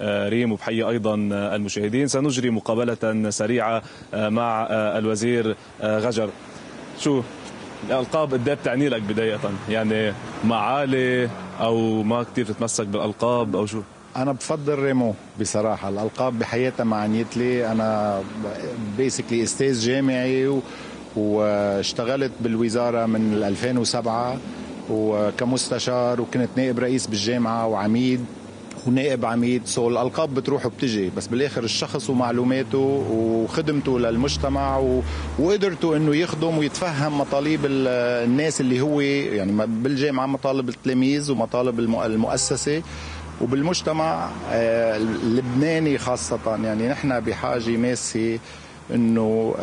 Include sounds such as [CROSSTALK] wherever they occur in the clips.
ريم وبحيي أيضا المشاهدين. سنجري مقابلة سريعة مع الوزير غجر. شو؟ الألقاب قد بتعني لك بداية؟ يعني معالي أو ما كثير تتمسك بالألقاب أو شو؟ أنا بفضل ريمو بصراحة. الألقاب بحياتها ما عنيت لي. أنا بيسكلي أستاذ جامعي. واشتغلت بالوزارة من 2007 وكمستشار وكنت نائب رئيس بالجامعة وعميد. ونائب عميد سو الألقاب بتروح وبتجي بس بالآخر الشخص ومعلوماته وخدمته للمجتمع و... وقدرته إنه يخدم ويتفهم مطالب الناس اللي هو يعني بالجامعة مطالب التلاميذ ومطالب المؤسسة. وبالمجتمع اللبناني خاصة يعني نحن بحاجة ماسة إنه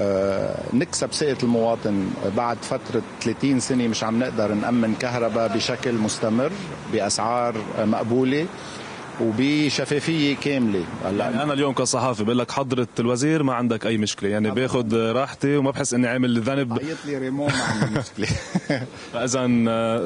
نكسب ثقة المواطن بعد فترة 30 سنة مش عم نقدر نأمن كهرباء بشكل مستمر بأسعار مقبولة. وبشفافية كاملة. هلا. يعني أنا اليوم كصحافي بقول لك حضرة الوزير ما عندك أي مشكلة. يعني باخذ راحتي وما بحس إني عامل ذنب. عيط لي ريمون ما عندي مشكلة. [LAUGHS] فاذا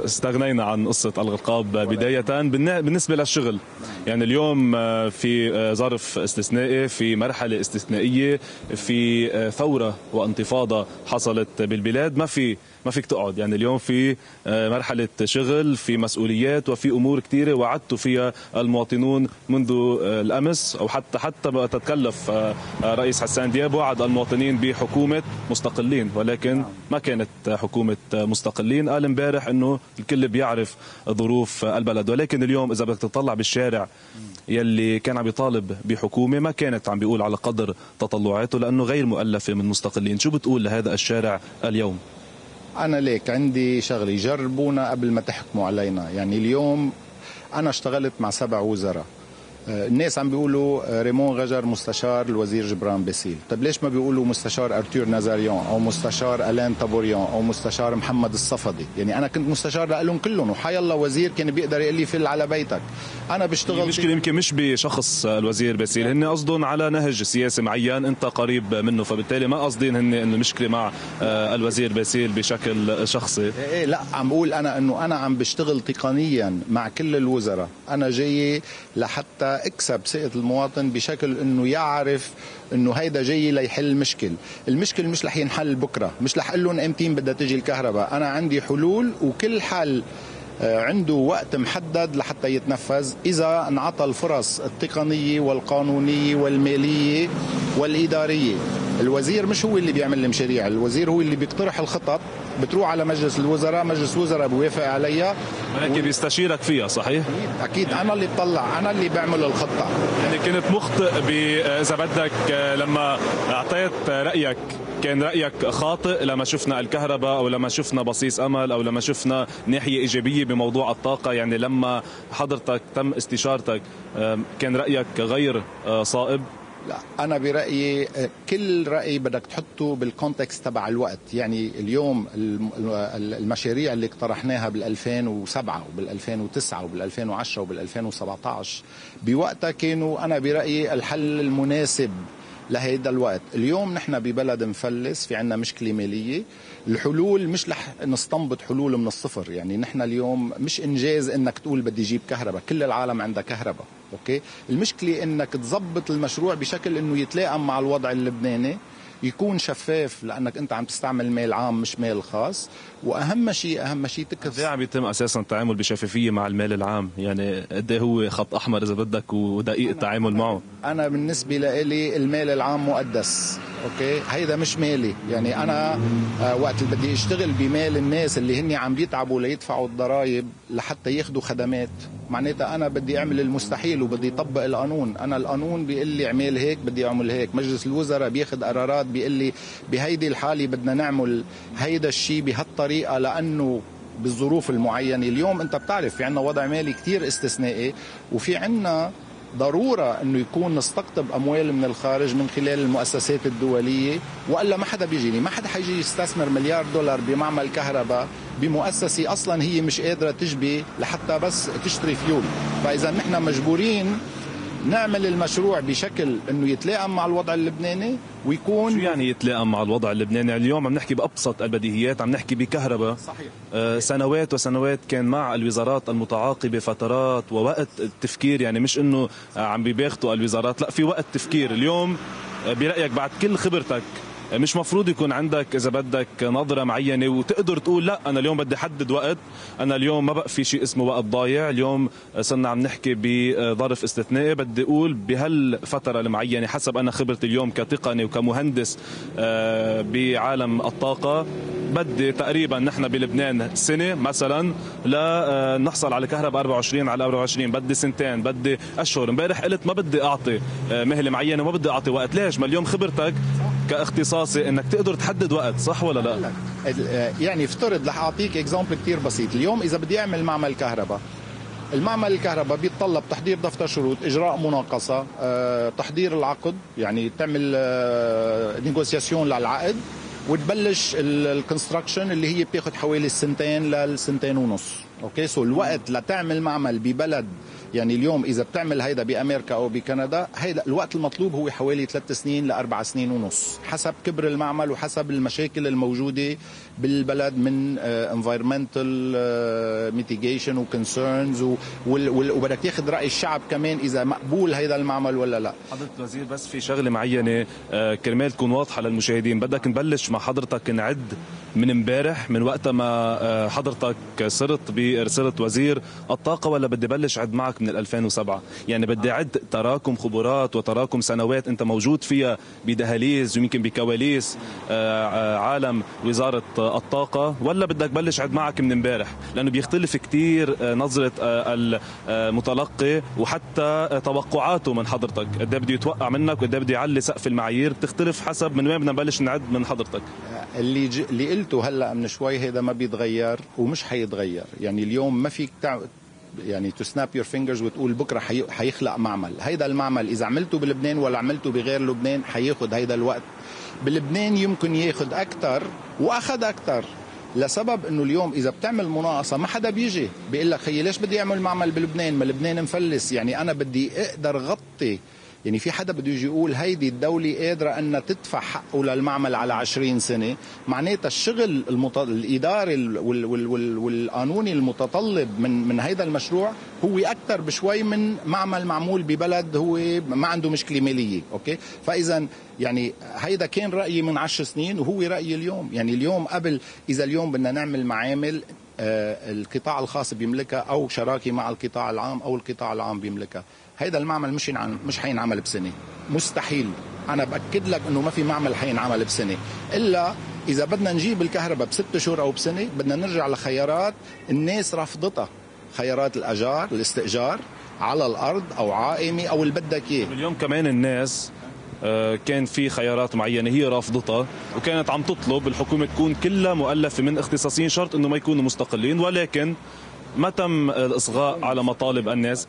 استغنينا عن قصة الالقاب بداية. بالنسبة للشغل يعني اليوم في ظرف استثنائي في مرحلة استثنائية في ثورة وانتفاضة حصلت بالبلاد. ما في ما فيك تقعد. يعني اليوم في مرحلة شغل في مسؤوليات وفي أمور كثيرة وعدتوا فيها المواطنون منذ الأمس أو حتى حتى بقى تتكلف رئيس حسان دياب وعد المواطنين بحكومة مستقلين ولكن ما كانت حكومة مستقلين. قال امبارح أنه الكل بيعرف ظروف البلد. ولكن اليوم إذا بدك تطلع بالشارع يلي كان عم يطالب بحكومة ما كانت عم بيقول على قدر تطلعاته لأنه غير مؤلفة من مستقلين. شو بتقول لهذا الشارع اليوم؟ أنا ليك عندي شغلة. جربونا قبل ما تحكموا علينا. يعني اليوم أنا اشتغلت مع سبع وزراء. الناس عم بيقولوا ريمون غجر مستشار الوزير جبران باسيل. طيب ليش ما بيقولوا مستشار أرتور نازاريون أو مستشار ألان طابوريان أو مستشار محمد الصفدي؟ يعني أنا كنت مستشار لهم كلهم وحيالله وزير كان بيقدر يقول لي فل على بيتك. أنا بشتغل المشكلة يمكن مش بشخص الوزير باسيل هن قصدهم على نهج سياسي معين أنت قريب منه فبالتالي ما قصدين هن إنه المشكلة مع الوزير باسيل بشكل شخصي. إيه لا عم بقول أنا إنه أنا عم بشتغل تقنيا مع كل الوزراء. أنا جاي لحتى اكسب ثقه المواطن بشكل إنه يعرف إنه هيدا جاي ليحل مشكل. المشكل مش رح ينحل بكرة. مش رح أقول لهم إمتى بدها تجي الكهرباء. أنا عندي حلول وكل حل عنده وقت محدد لحتى يتنفذ. إذا انعطى الفرص التقنية والقانونية والمالية والإدارية. الوزير مش هو اللي بيعمل المشاريع. الوزير هو اللي بيقترح الخطط. بتروح على مجلس الوزراء مجلس الوزراء بيوافق عليها. ولكن و... بيستشيرك فيها صحيح؟ أكيد. أنا اللي بطلع أنا اللي بعمل الخطه يعني كنت مخطئ إذا بدك لما أعطيت رأيك كان رأيك خاطئ لما شفنا الكهرباء أو لما شفنا بصيص أمل أو لما شفنا ناحية إيجابية بموضوع الطاقة. يعني لما حضرتك تم استشارتك كان رأيك غير صائب؟ لا أنا برأيي كل رأي بدك تحطه بالكونتكست تبع الوقت. يعني اليوم المشاريع اللي اقترحناها بال 2007 وبال 2009 وبال 2010 وبال 2017 بوقتها كانوا أنا برأيي الحل المناسب. لهيدا الوقت. اليوم نحن ببلد مفلس في عنا مشكلة مالية الحلول مش رح نستنبط حلول من الصفر. يعني نحن اليوم مش إنجاز إنك تقول بدي أجيب كهرباء. كل العالم عندها كهرباء أوكي؟ المشكلة إنك تظبط المشروع بشكل إنه يتلائم مع الوضع اللبناني. يكون شفاف لأنك أنت عم تستعمل مال عام مش مال خاص. وأهم شيء أهم شيء تكس عم يتم أساسا التعامل بشفافية مع المال العام؟ يعني قد هو خط أحمر إذا بدك ودقيق التعامل معه؟ أنا بالنسبة لي المال العام مقدس. أوكي؟ هيدا مش مالي. يعني أنا آه وقت اللي بدي أشتغل بمال الناس اللي هن عم بيتعبوا ليدفعوا الضرائب لحتى ياخذوا خدمات. معناتها أنا بدي أعمل المستحيل وبدي طبق القانون. أنا القانون بيقول لي اعمل هيك بدي أعمل هيك. مجلس الوزراء بياخذ قرارات بيقول لي بهيدي الحالة بدنا نعمل هيدا الشيء بهالطريقة لأنه بالظروف المعينة. اليوم أنت بتعرف في عنا وضع مالي كتير استثنائي وفي عنا ضرورة أنه يكون نستقطب أموال من الخارج من خلال المؤسسات الدولية وإلا ما حدا بيجيني ما حدا حيجي يستثمر مليار دولار بمعمل كهرباء بمؤسسة أصلا هي مش قادرة تجبي لحتى بس تشتري فيول. فإذا نحن مجبورين نعمل المشروع بشكل إنه يتلائم مع الوضع اللبناني ويكون شو يعني يتلائم مع الوضع اللبناني؟ اليوم عم نحكي بأبسط البديهيات عم نحكي بكهرباء. صحيح. آه سنوات وسنوات كان مع الوزارات المتعاقبة فترات ووقت التفكير يعني مش إنه عم بيباغتوا الوزارات لا في وقت تفكير. اليوم آه، برأيك بعد كل خبرتك مش مفروض يكون عندك إذا بدك نظرة معينة وتقدر تقول لا أنا اليوم بدي أحدد وقت أنا اليوم ما بقى في شيء اسمه وقت ضايع اليوم صرنا عم نحكي بظرف استثنائي بدي أقول بهالفترة المعينة حسب أنا خبرتي اليوم كتقني وكمهندس آه، بعالم الطاقة بدي تقريبا نحن بلبنان سنة مثلا لنحصل على كهرباء 24 على 24 بدي سنتين بدي أشهر. امبارح قلت ما بدي أعطي آه، مهلة معينة وما بدي أعطي وقت. ليش؟ ما اليوم خبرتك كاختصاصي إنك تقدر تحدد وقت صح ولا لا؟ يعني افترض رح أعطيك example كثير بسيط. اليوم إذا بدي أعمل معمل كهرباء المعمل الكهرباء بيتطلب تحضير دفتر شروط إجراء مناقصة أه، تحضير العقد يعني تعمل négociation أه، للعقد وتبلش ال construction اللي هي بتاخذ حوالي سنتين للسنتين ونص. أوكي؟ so الوقت لتعمل معمل ببلد يعني اليوم إذا بتعمل هيدا بأمريكا أو بكندا هيدا الوقت المطلوب هو حوالي ثلاث سنين لأربع سنين ونص حسب كبر المعمل وحسب المشاكل الموجودة بالبلد من environmental mitigation و concerns وبدك تاخذ رأي الشعب كمان إذا مقبول هيدا المعمل ولا لا. حضرتك الوزير بس في شغلة معينة آه، كرمال تكون واضحة للمشاهدين بدك نبلش مع حضرتك نعد من امبارح من وقت ما آه، حضرتك صرت صرت وزير الطاقة ولا بدي بلش عد معك؟ من 2007 يعني بدي عد تراكم خبرات وتراكم سنوات أنت موجود فيها بدهاليز ويمكن بكواليس آه، عالم وزارة الطاقة. ولا بدك بلش عد معك من امبارح لأنه بيختلف كثير آه، نظرة المتلقي وحتى توقعاته من حضرتك. قد إيه بده يتوقع منك وقد إيه بده يعلي سقف المعايير. بتختلف حسب من وين بدنا نبلش نعد من حضرتك. اللي ج... اللي قلته هلأ من شوي هذا ما بيتغير ومش حيتغير. يعني اليوم ما فيك تع... يعني to snap your fingers وتقول بكرة حي... حيخلق معمل. هيدا المعمل. إذا عملته بلبنان ولا عملته بغير لبنان حياخذ هيدا الوقت. بلبنان يمكن ياخذ أكثر وأخذ أكثر لسبب إنه اليوم إذا بتعمل مناقصة ما حدا بيجي بيقول لك خيي ليش بدي أعمل معمل بلبنان؟ ما لبنان مفلس. يعني أنا بدي أقدر غطي يعني في حدا بده يجي يقول هيدي الدولة قادرة أن تدفع حقه للمعمل على 20 سنة؟ معناتها الشغل المط... الإداري وال... وال... وال... والقانوني المتطلب من من هيدا المشروع هو أكثر بشوي من معمل معمول ببلد هو ما عنده مشكلة مالية أوكي؟ فإذا يعني هيدا كان رأيي من عشر سنين وهو رأيي اليوم. يعني اليوم قبل إذا اليوم بدنا نعمل معامل القطاع الخاص بيملكها أو شراكة مع القطاع العام أو القطاع العام بيملكها. هيدا المعمل مش مش حينعمل بسنة. مستحيل. أنا بأكد لك إنه ما في معمل حينعمل بسنة. إلا إذا بدنا نجيب الكهرباء بست شهور أو بسنة بدنا نرجع لخيارات الناس رافضتها. خيارات الأجار الاستئجار على الأرض أو عائمة أو اللي بدك إياه. اليوم كمان الناس آه، كان في خيارات معينة هي رافضتها وكانت عم تطلب الحكومة تكون كلها مؤلفة من اختصاصيين شرط إنه ما يكونوا مستقلين ولكن ما تم الإصغاء على مطالب الناس؟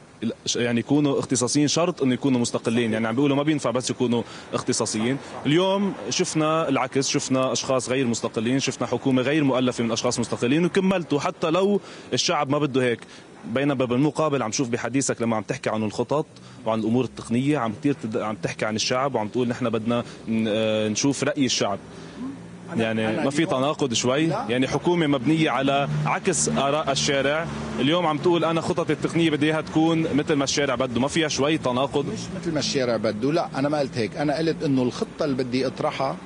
يعني يكونوا اختصاصيين شرط إنه يكونوا مستقلين. يعني عم بيقولوا ما بينفع بس يكونوا اختصاصيين. اليوم شفنا العكس شفنا أشخاص غير مستقلين شفنا حكومة غير مؤلفة من أشخاص مستقلين وكملتوا. حتى لو الشعب ما بده هيك بينما بالمقابل عم شوف بحديثك لما عم تحكي عن الخطط وعن الأمور التقنية عم كثير عم تحكي عن الشعب وعم تقول نحن بدنا آه، نشوف رأي الشعب. يعني ما في تناقض شوي. يعني حكومة مبنية على عكس آراء الشارع. اليوم عم تقول أنا خطط التقنية بدي إياها تكون مثل ما الشارع بده. ما فيها شوي تناقض. مش مثل ما الشارع بده لا أنا ما قلت هيك. أنا قلت إنه الخطة اللي بدي أطرحها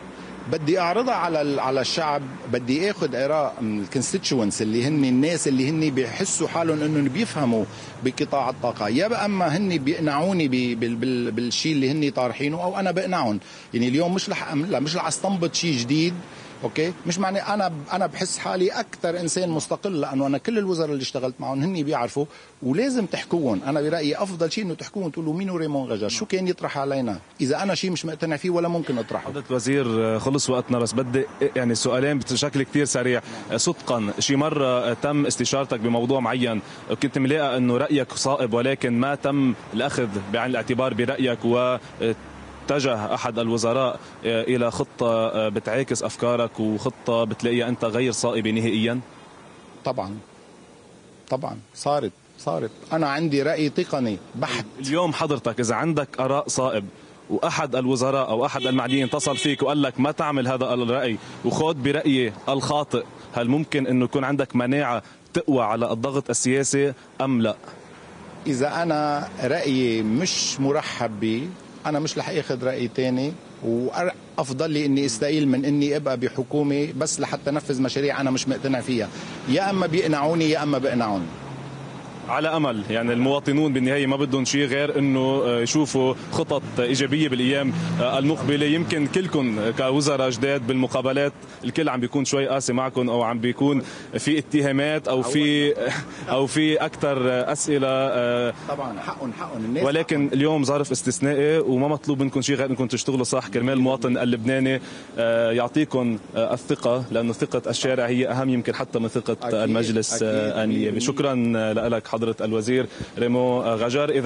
بدي أعرضها على على الشعب بدي آخذ آراء الكونستيتشوينتس اللي هن الناس اللي هن بيحسوا حالهم إنهم بيفهموا بقطاع الطاقة. يا اما هن بيقنعوني بالشيء اللي هن طارحينه أو أنا بقنعهم. يعني اليوم مش رح مش رح أستنبط شيء جديد أوكي؟ مش معنى أنا أنا بحس حالي أكثر إنسان مستقل لأنه أنا كل الوزراء اللي اشتغلت معهم هن بيعرفوا ولازم تحكوهم. أنا برأيي أفضل شيء إنه تحكوهم تقولوا مين ريمون غجر؟ شو كان يطرح علينا؟ إذا أنا شيء مش مقتنع فيه ولا ممكن أطرحه. حضرتك وزير خلص وقتنا بس بدي يعني سؤالين بشكل كثير سريع. صدقا شي مرة تم استشارتك بموضوع معين. كنت ملاقي إنه رأيك صائب ولكن ما تم الأخذ بعين الاعتبار برأيك و اتجه أحد الوزراء إلى خطة آه، بتعاكس أفكارك وخطة بتلاقيها أنت غير صائبه نهائيا؟ طبعا. طبعا. صارت صارت. أنا عندي رأي تقني بحت. اليوم حضرتك إذا عندك آراء صائب وأحد الوزراء أو أحد المعنيين اتصل فيك وقال لك ما تعمل هذا الرأي وخذ برايي الخاطئ هل ممكن إنه يكون عندك مناعة تقوى على الضغط السياسي أم لا؟ إذا أنا رأيي مش مرحب به أنا مش رح آخذ رأي تاني وأفضل لي إني أستقيل من إني أبقى بحكومة بس لحتى انفذ مشاريع أنا مش مقتنع فيها. يا أما بيقنعوني يا أما بقنعوني على أمل. يعني المواطنون بالنهاية ما بدهم شيء غير إنه يشوفوا خطط إيجابية بالأيام المقبلة. يمكن كلكم كوزراء جداد بالمقابلات الكل عم بيكون شوي قاسي معكم أو عم بيكون في اتهامات أو في [LAUGHS] أو في أكثر أسئلة طبعا حقهم حقهم الناس. ولكن. اليوم ظرف استثنائي وما مطلوب منكم شيء غير إنكم تشتغلوا صح. كرمال المواطن اللبناني يعطيكم الثقة لأنه ثقة الشارع هي أهم يمكن حتى من ثقة المجلس النيابي. شكرا لك حضرة الوزير ريمو غجر. إذا